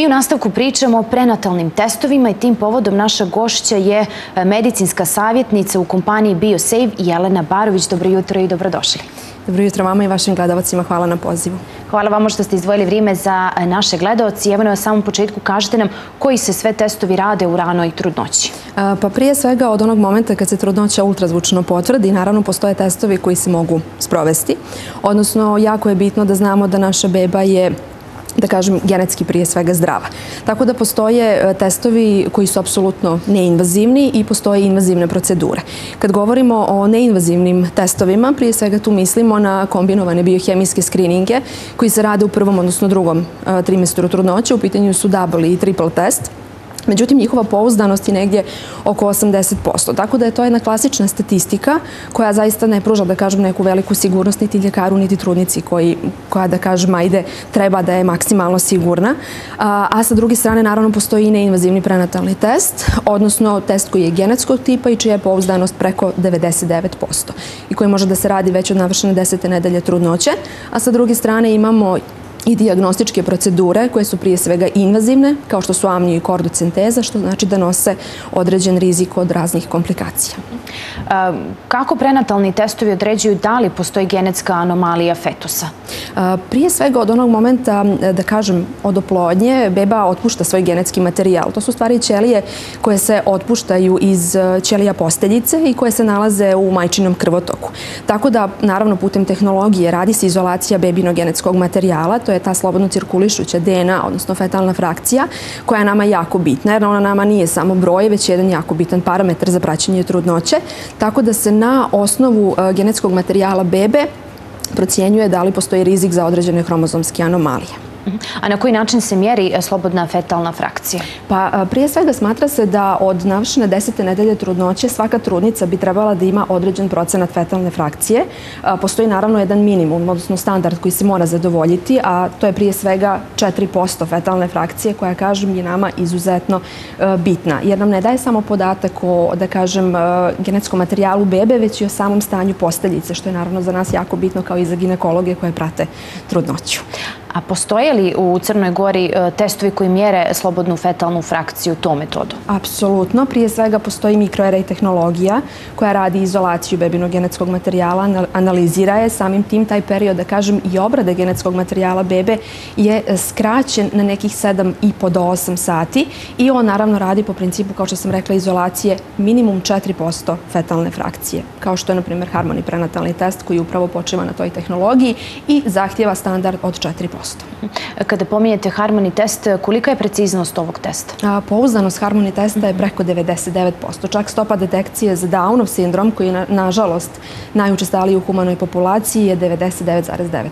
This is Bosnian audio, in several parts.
Mi u nastavku pričamo o prenatalnim testovima i tim povodom naša gošća je e, medicinska savjetnica u kompaniji BioSave Jelena Barović. Dobro jutro i dobrodošli. Dobro jutro vama i vašim gledalacima. Hvala na pozivu. Hvala vama što ste izdvojili vrijeme za e, naše gledalci. Evo na samom početku kažete nam koji se sve testovi rade u ranoj trudnoći. E, pa prije svega od onog momenta kad se trudnoća ultrazvučno potvrdi, naravno postoje testovi koji se mogu sprovesti. Odnosno, jako je bitno da znamo da naša beba je da kažem, genetski prije svega zdrava. Tako da postoje e, testovi koji su apsolutno neinvazivni i postoje invazivne procedure. Kad govorimo o neinvazivnim testovima, prije svega tu mislimo na kombinovane biohemijske skrininge koji se rade u prvom, odnosno drugom e, trimestru trudnoće. U pitanju su double i triple test. Međutim, njihova pouzdanost je negdje oko 80%. Tako da je to jedna klasična statistika koja zaista ne pruža, da kažem, neku veliku sigurnost niti ljekaru, niti trudnici koja, da kažem, ajde, treba da je maksimalno sigurna. A sa druge strane, naravno, postoji i neinvazivni prenatalni test, odnosno test koji je genetskog tipa i čija je pouzdanost preko 99% i koji može da se radi već od navršene desete nedelje trudnoće. A sa druge strane imamo i diagnostičke procedure koje su prije svega invazivne, kao što su amniju i kordocenteza, što znači da nose određen rizik od raznih komplikacija. Kako prenatalni testovi određuju da li postoji genetska anomalija fetusa? Prije svega od onog momenta, da kažem, od oplodnje, beba otpušta svoj genetski materijal. To su stvari ćelije koje se otpuštaju iz ćelija posteljice i koje se nalaze u majčinom krvotoku. Tako da, naravno, putem tehnologije radi se izolacija bebinog genetskog materijala, to je ta slobodno cirkulišuća DNA, odnosno fetalna frakcija, koja je nama jako bitna, jer ona nama nije samo broj, već jedan jako bitan parametar za praćenje trudnoće, tako da se na osnovu e, genetskog materijala bebe procjenjuje da li postoji rizik za određene hromozomske anomalije. A na koji način se mjeri e, slobodna fetalna frakcija? Pa e, prije svega smatra se da od navršene desete nedelje trudnoće svaka trudnica bi trebala da ima određen procenat fetalne frakcije. E, postoji naravno jedan minimum, odnosno standard koji se mora zadovoljiti, a to je prije svega 4% fetalne frakcije koja, kažem, je nama izuzetno bitna. Jer nam ne daje samo podatak o, da kažem, genetskom materijalu bebe, već i o samom stanju posteljice, što je naravno za nas jako bitno kao i za ginekologe koje prate trudnoću. A postoje li u Crnoj Gori e, testovi koji mjere slobodnu fetalnu frakciju to metodu? Apsolutno. Prije svega postoji mikroarray tehnologija koja radi izolaciju bebinog genetskog materijala, analizira je samim tim taj period, da kažem, i obrade genetskog materijala bebe je e, skraćen na nekih 7,5 do 8 sati i on naravno radi po principu, kao što sam rekla, izolacije minimum 4% fetalne frakcije, kao što je, na primjer, harmoni prenatalni test koji upravo počeva na toj tehnologiji i zahtjeva standard od 4%. Kada pominjete Harmony test, kolika je preciznost ovog testa? Pouzdanost Harmony testa je preko 99%. Čak stopa detekcije za Downov sindrom, koji je nažalost najučestaliji u humanoj populaciji, je 99,9%.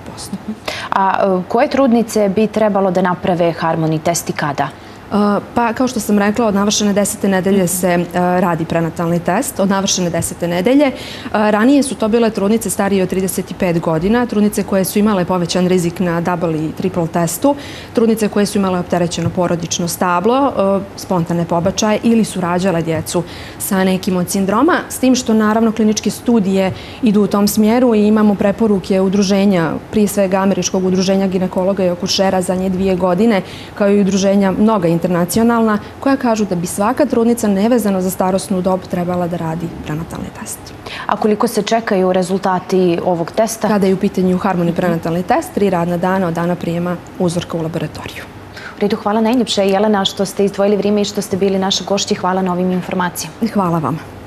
A koje trudnice bi trebalo da naprave Harmony test i kada? Eh, pa, kao što sam rekla, od navršene desete nedelje se eh, radi prenatalni test. Od navršene desete nedelje. Eh, ranije su to bile trudnice starije od 35 godina, trudnice koje su imale povećan rizik na double i triple testu, trudnice koje su imale opterećeno porodično stablo, spontane pobačaje ili su rađale djecu sa nekim od sindroma, s tim što naravno kliničke studije idu u tom smjeru i imamo preporuke udruženja, prije svega američkog udruženja ginekologa i okušera za nje dvije godine, kao i udruženja mnoga internacionalna, koja kažu da bi svaka trudnica nevezano za starostnu dob trebala da radi prenatalni test. A koliko se čekaju rezultati ovog testa? Kada je u pitanju harmoni prenatalni test, tri radna dana od dana prijema uzorka u laboratoriju. U redu, hvala najljepše Jelena što ste izdvojili vrijeme i što ste bili naša gošći. Hvala na ovim informacijama. Hvala vam.